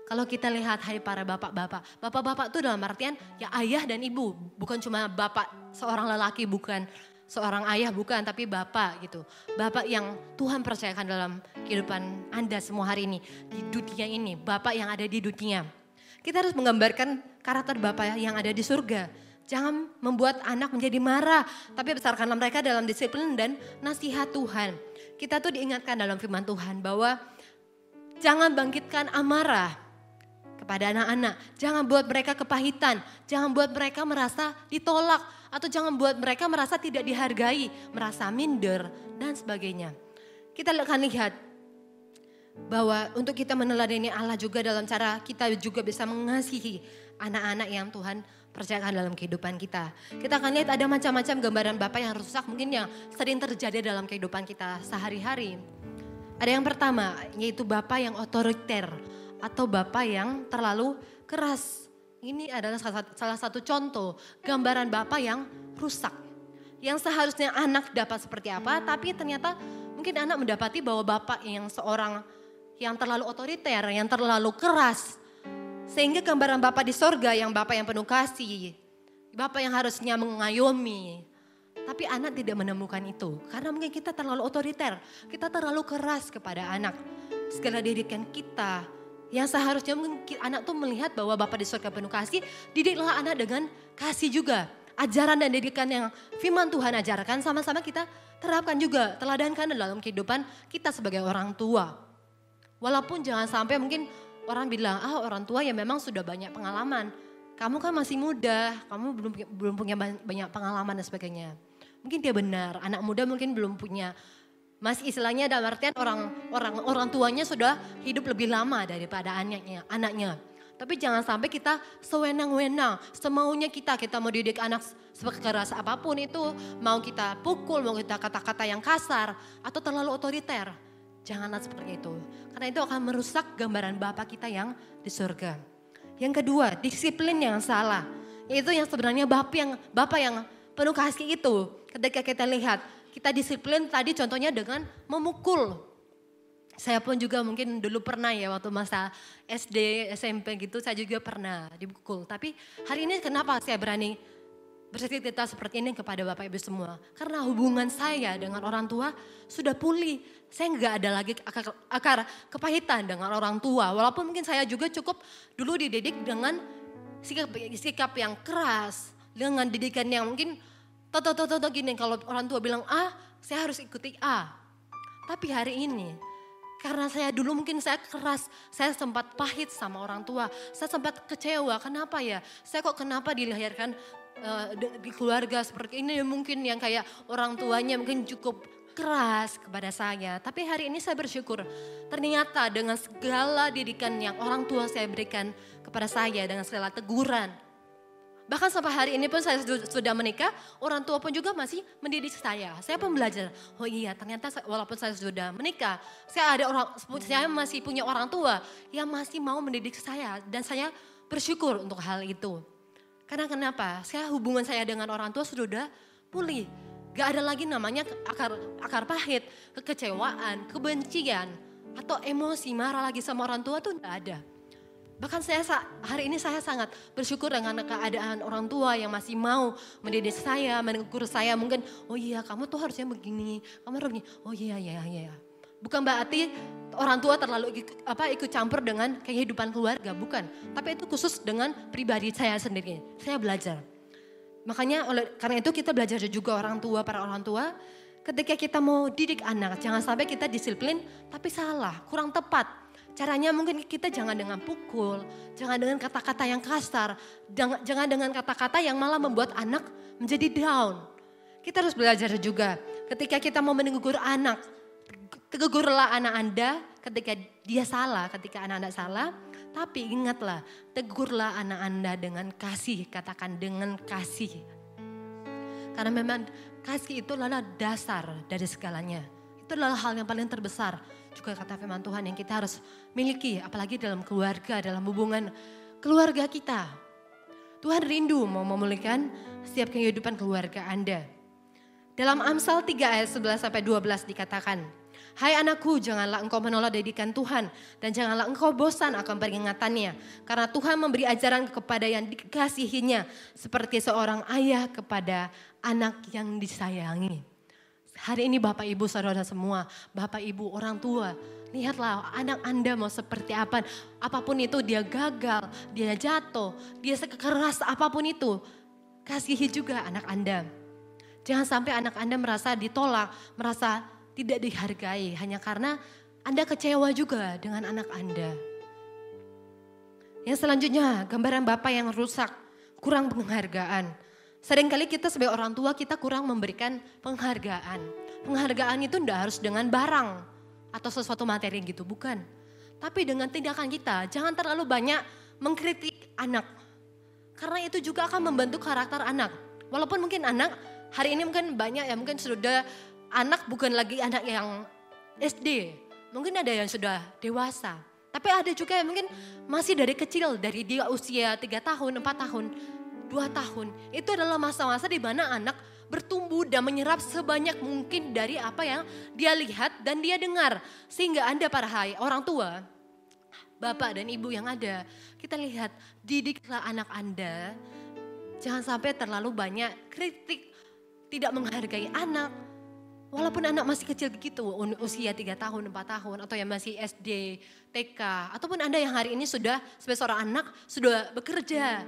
Kalau kita lihat hai para bapak-bapak, bapak-bapak itu dalam artian ya ayah dan ibu, bukan cuma bapak seorang lelaki, bukan seorang ayah bukan tapi bapak gitu. Bapak yang Tuhan percayakan dalam kehidupan Anda semua hari ini di dunia ini, bapak yang ada di dunia. Kita harus menggambarkan karakter bapak yang ada di surga. Jangan membuat anak menjadi marah, tapi besarkanlah mereka dalam disiplin dan nasihat Tuhan. Kita tuh diingatkan dalam firman Tuhan bahwa jangan bangkitkan amarah kepada anak-anak. Jangan buat mereka kepahitan, jangan buat mereka merasa ditolak, atau jangan buat mereka merasa tidak dihargai, merasa minder dan sebagainya. Kita akan lihat bahwa untuk kita meneladani Allah juga dalam cara kita juga bisa mengasihi anak-anak yang Tuhan percayakan dalam kehidupan kita. Kita akan lihat ada macam-macam gambaran Bapak yang rusak mungkin yang sering terjadi dalam kehidupan kita sehari-hari. Ada yang pertama yaitu Bapak yang otoriter atau Bapak yang terlalu keras ini adalah salah satu contoh gambaran Bapak yang rusak. Yang seharusnya anak dapat seperti apa, tapi ternyata mungkin anak mendapati bahwa Bapak yang seorang yang terlalu otoriter, yang terlalu keras. Sehingga gambaran Bapak di sorga yang Bapak yang penuh kasih, Bapak yang harusnya mengayomi. Tapi anak tidak menemukan itu. Karena mungkin kita terlalu otoriter, kita terlalu keras kepada anak. Segala didikan kita, yang seharusnya mungkin anak tuh melihat bahwa Bapak di surga penuh kasih, didiklah anak dengan kasih juga. Ajaran dan didikan yang firman Tuhan ajarkan sama-sama kita terapkan juga, teladankan dalam kehidupan kita sebagai orang tua. Walaupun jangan sampai mungkin orang bilang, ah orang tua ya memang sudah banyak pengalaman. Kamu kan masih muda, kamu belum belum punya banyak pengalaman dan sebagainya. Mungkin dia benar, anak muda mungkin belum punya masih istilahnya dalam artian orang orang orang tuanya sudah hidup lebih lama daripada anaknya anaknya. Tapi jangan sampai kita sewenang-wenang, semaunya kita, kita mau didik anak sekeras apa pun itu, mau kita pukul, mau kita kata-kata yang kasar, atau terlalu otoriter. Janganlah seperti itu. Karena itu akan merusak gambaran Bapak kita yang di surga. Yang kedua, disiplin yang salah. Itu yang sebenarnya Bapak yang Bapak yang penuh kasih itu. Ketika kita lihat, kita disiplin tadi contohnya dengan memukul. Saya pun juga mungkin dulu pernah ya waktu masa SD, SMP gitu saya juga pernah dipukul. Tapi hari ini kenapa saya berani bercerita seperti ini kepada Bapak Ibu semua? Karena hubungan saya dengan orang tua sudah pulih. Saya nggak ada lagi akar, akar kepahitan dengan orang tua. Walaupun mungkin saya juga cukup dulu dididik dengan sikap, sikap yang keras. Dengan didikan yang mungkin Toto, toto, gini, kalau orang tua bilang A, saya harus ikuti A. Tapi hari ini, karena saya dulu mungkin saya keras, saya sempat pahit sama orang tua, saya sempat kecewa. Kenapa ya? Saya kok kenapa dilahirkan uh, di keluarga seperti ini? Mungkin yang kayak orang tuanya mungkin cukup keras kepada saya. Tapi hari ini saya bersyukur, ternyata dengan segala didikan yang orang tua saya berikan kepada saya, dengan segala teguran, Bahkan sampai hari ini pun saya sudah menikah, orang tua pun juga masih mendidik saya. Saya pun belajar, oh iya ternyata walaupun saya sudah menikah, saya ada orang, saya masih punya orang tua yang masih mau mendidik saya. Dan saya bersyukur untuk hal itu. Karena kenapa? Saya hubungan saya dengan orang tua sudah pulih. Gak ada lagi namanya akar, akar pahit, kekecewaan, kebencian, atau emosi marah lagi sama orang tua tuh gak ada. Bahkan saya hari ini saya sangat bersyukur dengan keadaan orang tua yang masih mau mendidik saya, menegur saya. Mungkin, oh iya kamu tuh harusnya begini, kamu harus begini. Oh iya, iya, iya. Bukan berarti orang tua terlalu apa ikut campur dengan kehidupan keluarga, bukan. Tapi itu khusus dengan pribadi saya sendiri. Saya belajar. Makanya oleh karena itu kita belajar juga orang tua, para orang tua. Ketika kita mau didik anak, jangan sampai kita disiplin tapi salah, kurang tepat Caranya mungkin kita jangan dengan pukul, jangan dengan kata-kata yang kasar, jangan dengan kata-kata yang malah membuat anak menjadi down. Kita harus belajar juga ketika kita mau menegur anak, tegurlah anak Anda ketika dia salah, ketika anak-anak salah, tapi ingatlah, tegurlah anak Anda dengan kasih, katakan dengan kasih. Karena memang kasih itu adalah dasar dari segalanya. Itu adalah hal yang paling terbesar juga kata firman Tuhan yang kita harus miliki, apalagi dalam keluarga, dalam hubungan keluarga kita. Tuhan rindu mau memulihkan setiap kehidupan keluarga Anda. Dalam Amsal 3 ayat 11 sampai 12 dikatakan, Hai anakku, janganlah engkau menolak didikan Tuhan dan janganlah engkau bosan akan peringatannya. Karena Tuhan memberi ajaran kepada yang dikasihinya seperti seorang ayah kepada anak yang disayangi. Hari ini Bapak Ibu saudara semua, Bapak Ibu orang tua, lihatlah anak Anda mau seperti apa. Apa pun itu dia gagal, dia jatuh, dia sekeras apa pun itu. Kasihi juga anak Anda. Jangan sampai anak Anda merasa ditolak, merasa tidak dihargai hanya karena Anda kecewa juga dengan anak Anda. Yang selanjutnya, gambaran Bapak yang rusak, kurang penghargaan. Seringkali kita sebagai orang tua kita kurang memberikan penghargaan. Penghargaan itu tidak harus dengan barang atau sesuatu materi gitu, bukan. Tapi dengan tindakan kita, jangan terlalu banyak mengkritik anak. Karena itu juga akan membentuk karakter anak. Walaupun mungkin anak hari ini mungkin banyak ya mungkin sudah anak bukan lagi anak yang SD. Mungkin ada yang sudah dewasa. Tapi ada juga yang mungkin masih dari kecil, dari dia usia 3 tahun, 4 tahun dua tahun, itu adalah masa-masa di mana anak bertumbuh dan menyerap sebanyak mungkin dari apa yang dia lihat dan dia dengar. Sehingga Anda para hai orang tua, bapak dan ibu yang ada, kita lihat didiklah anak Anda. Jangan sampai terlalu banyak kritik, tidak menghargai anak. Walaupun anak masih kecil begitu, usia 3 tahun, 4 tahun, atau yang masih SD, TK, ataupun Anda yang hari ini sudah sebagai seorang anak, sudah bekerja,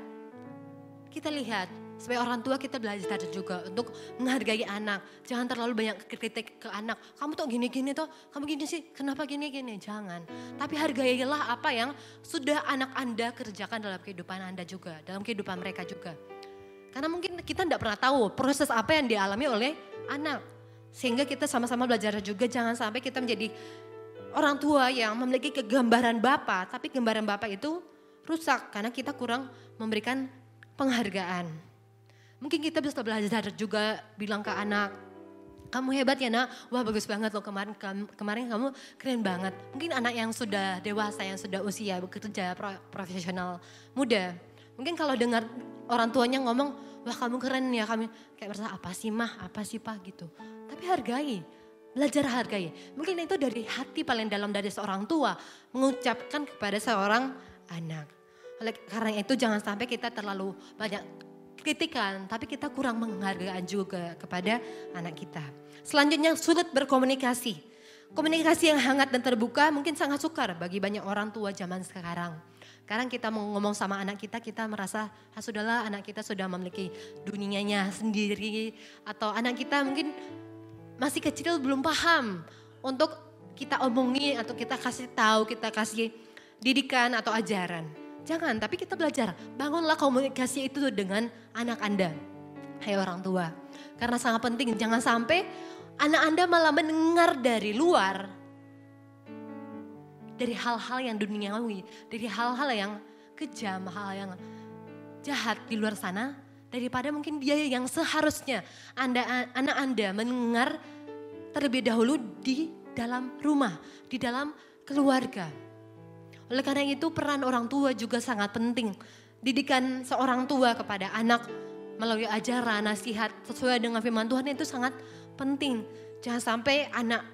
kita lihat sebagai orang tua kita belajar juga untuk menghargai anak. Jangan terlalu banyak kritik ke anak. Kamu tuh gini-gini tuh, kamu gini sih, kenapa gini-gini? Jangan. Tapi hargailah apa yang sudah anak Anda kerjakan dalam kehidupan Anda juga, dalam kehidupan mereka juga. Karena mungkin kita tidak pernah tahu proses apa yang dialami oleh anak. Sehingga kita sama-sama belajar juga jangan sampai kita menjadi orang tua yang memiliki kegambaran Bapak, tapi gambaran Bapak itu rusak karena kita kurang memberikan penghargaan. Mungkin kita bisa belajar juga bilang ke anak, kamu hebat ya nak, wah bagus banget loh kemarin kemarin kamu keren banget. Mungkin anak yang sudah dewasa, yang sudah usia bekerja profesional muda. Mungkin kalau dengar orang tuanya ngomong, wah kamu keren ya, kami kayak merasa apa sih mah, apa sih pak gitu. Tapi hargai, belajar hargai. Mungkin itu dari hati paling dalam dari seorang tua mengucapkan kepada seorang anak. Oleh karena itu jangan sampai kita terlalu banyak kritikan, tapi kita kurang menghargai juga kepada anak kita. Selanjutnya sulit berkomunikasi. Komunikasi yang hangat dan terbuka mungkin sangat sukar bagi banyak orang tua zaman sekarang. Sekarang kita mau ngomong sama anak kita, kita merasa, ah sudahlah anak kita sudah memiliki dunianya sendiri. Atau anak kita mungkin masih kecil belum paham untuk kita omongi atau kita kasih tahu, kita kasih didikan atau ajaran. Jangan, tapi kita belajar. Bangunlah komunikasi itu dengan anak Anda. Hai orang tua. Karena sangat penting, jangan sampai anak Anda malah mendengar dari luar. Dari hal-hal yang duniawi, dari hal-hal yang kejam, hal yang jahat di luar sana daripada mungkin dia yang seharusnya anda, anak Anda mendengar terlebih dahulu di dalam rumah, di dalam keluarga. Oleh karena itu peran orang tua juga sangat penting. Didikan seorang tua kepada anak melalui ajaran, nasihat sesuai dengan firman Tuhan itu sangat penting. Jangan sampai anak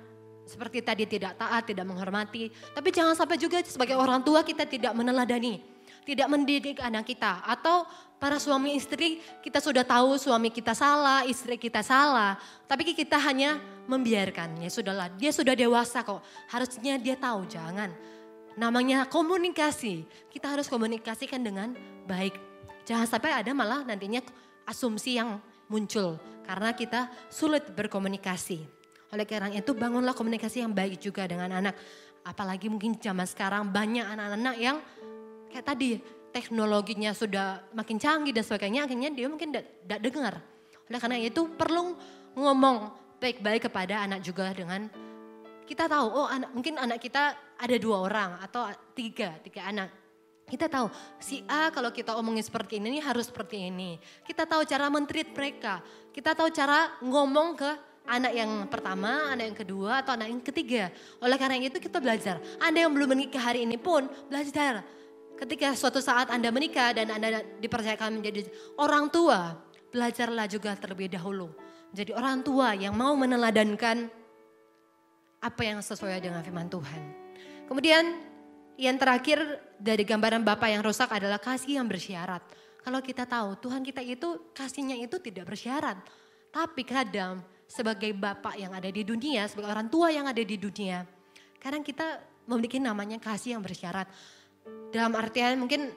seperti tadi tidak taat, tidak menghormati. Tapi jangan sampai juga sebagai orang tua kita tidak meneladani, tidak mendidik anak kita. Atau para suami istri kita sudah tahu suami kita salah, istri kita salah. Tapi kita hanya membiarkan. Ya sudahlah, dia sudah dewasa kok. Harusnya dia tahu, jangan. Namanya komunikasi. Kita harus komunikasikan dengan baik. Jangan sampai ada malah nantinya asumsi yang muncul. Karena kita sulit berkomunikasi. Oleh karena itu bangunlah komunikasi yang baik juga dengan anak. Apalagi mungkin zaman sekarang banyak anak-anak yang kayak tadi teknologinya sudah makin canggih dan sebagainya akhirnya dia mungkin tidak dengar. Oleh karena itu perlu ngomong baik-baik kepada anak juga dengan kita tahu oh anak mungkin anak kita ada dua orang atau tiga tiga anak kita tahu si A kalau kita omongin seperti ini harus seperti ini. Kita tahu cara mentreat mereka. Kita tahu cara ngomong ke anak yang pertama, anak yang kedua, atau anak yang ketiga. Oleh karena itu kita belajar. Anda yang belum menikah hari ini pun belajar. Ketika suatu saat Anda menikah dan Anda dipercayakan menjadi orang tua, belajarlah juga terlebih dahulu. Jadi orang tua yang mau meneladankan apa yang sesuai dengan firman Tuhan. Kemudian yang terakhir dari gambaran Bapak yang rusak adalah kasih yang bersyarat. Kalau kita tahu Tuhan kita itu kasihnya itu tidak bersyarat. Tapi kadang sebagai bapak yang ada di dunia, sebagai orang tua yang ada di dunia, kadang kita memiliki namanya kasih yang bersyarat. Dalam artian mungkin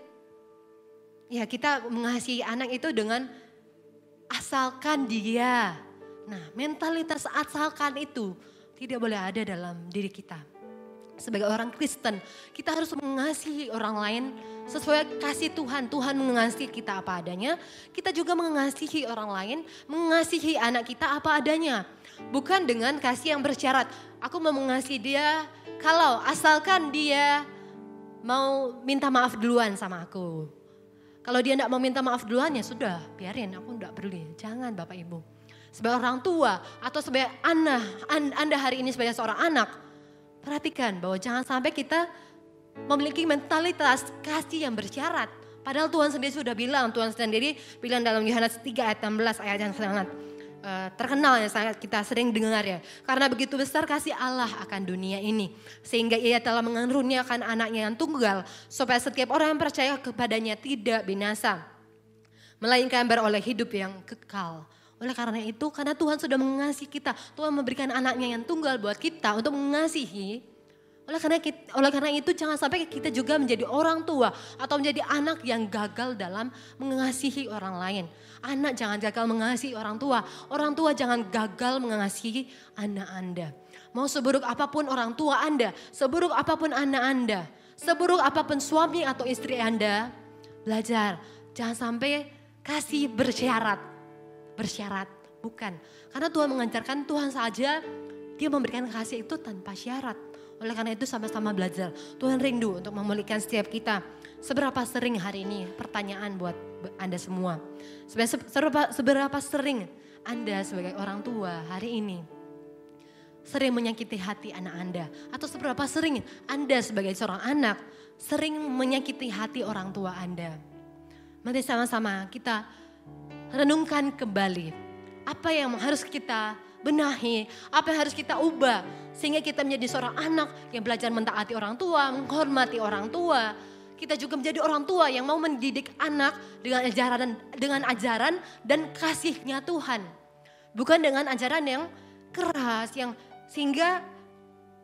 ya kita mengasihi anak itu dengan asalkan dia. Nah mentalitas asalkan itu tidak boleh ada dalam diri kita. Sebagai orang Kristen, kita harus mengasihi orang lain sesuai kasih Tuhan. Tuhan mengasihi kita apa adanya, kita juga mengasihi orang lain, mengasihi anak kita apa adanya. Bukan dengan kasih yang bersyarat. Aku mau mengasihi dia kalau asalkan dia mau minta maaf duluan sama aku. Kalau dia tidak mau minta maaf duluan ya sudah, biarin aku tidak peduli. Jangan Bapak Ibu. Sebagai orang tua atau sebagai anak, Anda hari ini sebagai seorang anak, Perhatikan bahwa jangan sampai kita memiliki mentalitas kasih yang bersyarat. Padahal Tuhan sendiri sudah bilang, Tuhan sendiri bilang dalam Yohanes 3 ayat 16 ayat yang sangat uh, terkenal yang sangat kita sering dengar ya. Karena begitu besar kasih Allah akan dunia ini. Sehingga ia telah mengaruniakan anaknya yang tunggal. Supaya setiap orang yang percaya kepadanya tidak binasa. Melainkan beroleh hidup yang kekal. Oleh karena itu, karena Tuhan sudah mengasihi kita, Tuhan memberikan anaknya yang tunggal buat kita untuk mengasihi. Oleh karena kita, oleh karena itu jangan sampai kita juga menjadi orang tua atau menjadi anak yang gagal dalam mengasihi orang lain. Anak jangan gagal mengasihi orang tua, orang tua jangan gagal mengasihi anak Anda. Mau seburuk apa pun orang tua Anda, seburuk apa pun anak Anda, seburuk apa pun suami atau istri Anda, belajar jangan sampai kasih bersyarat bersyarat. Bukan. Karena Tuhan mengajarkan Tuhan saja dia memberikan kasih itu tanpa syarat. Oleh karena itu sama-sama belajar. Tuhan rindu untuk memulihkan setiap kita. Seberapa sering hari ini pertanyaan buat Anda semua. Seberapa, seberapa sering Anda sebagai orang tua hari ini sering menyakiti hati anak Anda? Atau seberapa sering Anda sebagai seorang anak sering menyakiti hati orang tua Anda? Mari sama-sama kita renungkan kembali. Apa yang harus kita benahi, apa yang harus kita ubah. Sehingga kita menjadi seorang anak yang belajar mentaati orang tua, menghormati orang tua. Kita juga menjadi orang tua yang mau mendidik anak dengan ajaran dengan ajaran dan kasihnya Tuhan. Bukan dengan ajaran yang keras, yang sehingga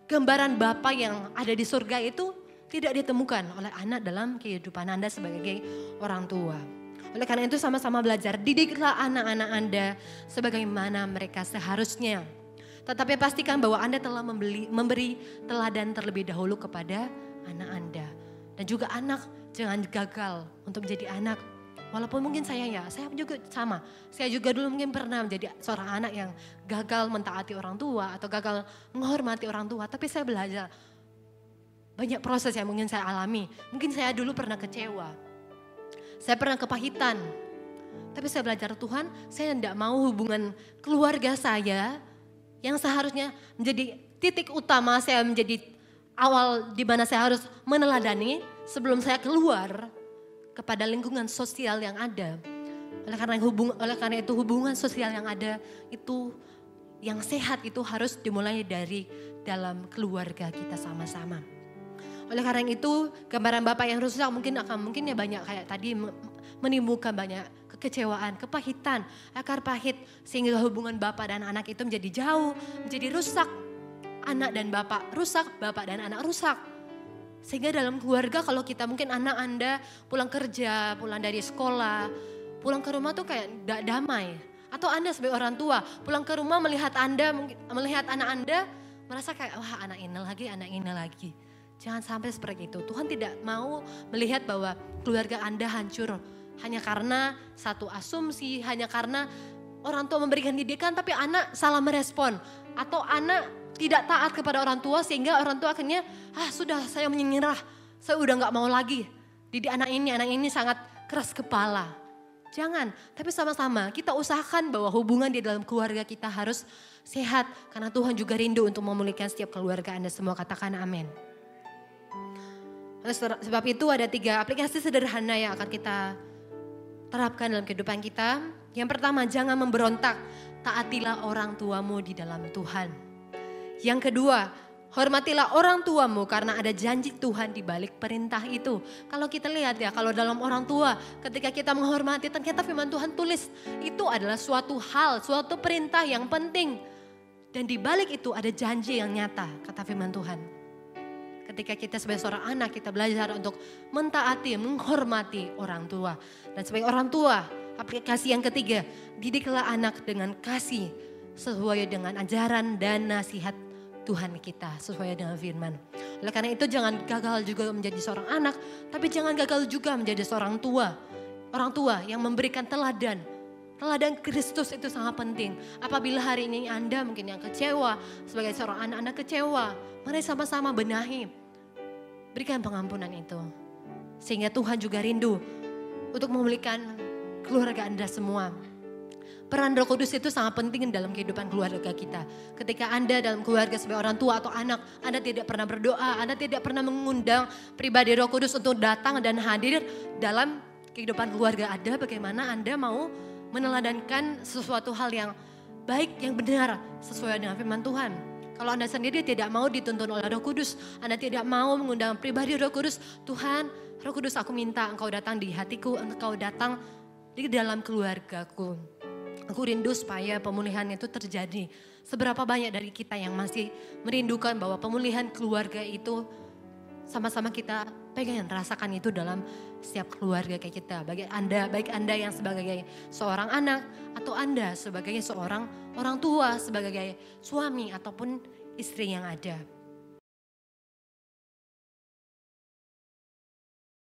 gambaran Bapa yang ada di surga itu tidak ditemukan oleh anak dalam kehidupan Anda sebagai orang tua. Oleh karena itu sama-sama belajar, didiklah anak-anak Anda sebagaimana mereka seharusnya. Tetapi pastikan bahwa Anda telah membeli, memberi teladan terlebih dahulu kepada anak Anda. Dan juga anak jangan gagal untuk menjadi anak. Walaupun mungkin saya ya, saya juga sama. Saya juga dulu mungkin pernah menjadi seorang anak yang gagal mentaati orang tua atau gagal menghormati orang tua. Tapi saya belajar banyak proses yang mungkin saya alami. Mungkin saya dulu pernah kecewa Saya pernah kepahitan. Tapi saya belajar Tuhan, saya tidak mau hubungan keluarga saya yang seharusnya menjadi titik utama saya menjadi awal di mana saya harus meneladani sebelum saya keluar kepada lingkungan sosial yang ada. Oleh karena hubung, oleh karena itu hubungan sosial yang ada itu yang sehat itu harus dimulai dari dalam keluarga kita sama-sama. Oleh karena itu, gambaran Bapak yang rusak mungkin akan mungkin ya banyak kayak tadi menimbulkan banyak kekecewaan, kepahitan, akar pahit sehingga hubungan Bapak dan anak itu menjadi jauh, menjadi rusak. Anak dan Bapak rusak, Bapak dan anak rusak. Sehingga dalam keluarga kalau kita mungkin anak Anda pulang kerja, pulang dari sekolah, pulang ke rumah tuh kayak tidak damai. Atau Anda sebagai orang tua pulang ke rumah melihat Anda, melihat anak Anda merasa kayak wah anak ini lagi, anak ini lagi. Jangan sampai seperti itu. Tuhan tidak mau melihat bahwa keluarga Anda hancur hanya karena satu asumsi, hanya karena orang tua memberikan didikan tapi anak salah merespon atau anak tidak taat kepada orang tua sehingga orang tua akhirnya ah sudah saya menyerah, saya udah nggak mau lagi. Didik anak ini, anak ini sangat keras kepala. Jangan, tapi sama-sama kita usahakan bahwa hubungan di dalam keluarga kita harus sehat. Karena Tuhan juga rindu untuk memulihkan setiap keluarga Anda semua. Katakan amin. Sebab itu ada tiga aplikasi sederhana yang akan kita terapkan dalam kehidupan kita. Yang pertama, jangan memberontak. Taatilah orang tuamu di dalam Tuhan. Yang kedua, Hormatilah orang tuamu karena ada janji Tuhan di balik perintah itu. Kalau kita lihat ya, kalau dalam orang tua ketika kita menghormati ternyata firman Tuhan tulis itu adalah suatu hal, suatu perintah yang penting. Dan di balik itu ada janji yang nyata, kata firman Tuhan. Ketika kita sebagai seorang anak kita belajar untuk mentaati, menghormati orang tua. Dan sebagai orang tua, aplikasi yang ketiga, didiklah anak dengan kasih sesuai dengan ajaran dan nasihat Tuhan kita sesuai dengan firman. Oleh karena itu jangan gagal juga menjadi seorang anak, tapi jangan gagal juga menjadi seorang tua. Orang tua yang memberikan teladan. Teladan Kristus itu sangat penting. Apabila hari ini Anda mungkin yang kecewa, sebagai seorang anak Anda kecewa, mari sama-sama benahi. Berikan pengampunan itu. Sehingga Tuhan juga rindu untuk memulihkan keluarga Anda semua. Peran Roh Kudus itu sangat penting dalam kehidupan keluarga kita. Ketika Anda dalam keluarga sebagai orang tua atau anak, Anda tidak pernah berdoa, Anda tidak pernah mengundang pribadi Roh Kudus untuk datang dan hadir dalam kehidupan keluarga Anda, bagaimana Anda mau meneladankan sesuatu hal yang baik, yang benar sesuai dengan firman Tuhan. Kalau Anda sendiri tidak mau dituntun oleh Roh Kudus, Anda tidak mau mengundang pribadi Roh Kudus, Tuhan, Roh Kudus aku minta Engkau datang di hatiku, Engkau datang di dalam keluargaku. Aku rindu supaya pemulihan itu terjadi. Seberapa banyak dari kita yang masih merindukan bahwa pemulihan keluarga itu sama-sama kita pengen rasakan itu dalam setiap keluarga kayak kita. Bagi Anda, baik Anda yang sebagai seorang anak atau Anda sebagai seorang orang tua, sebagai suami ataupun istri yang ada.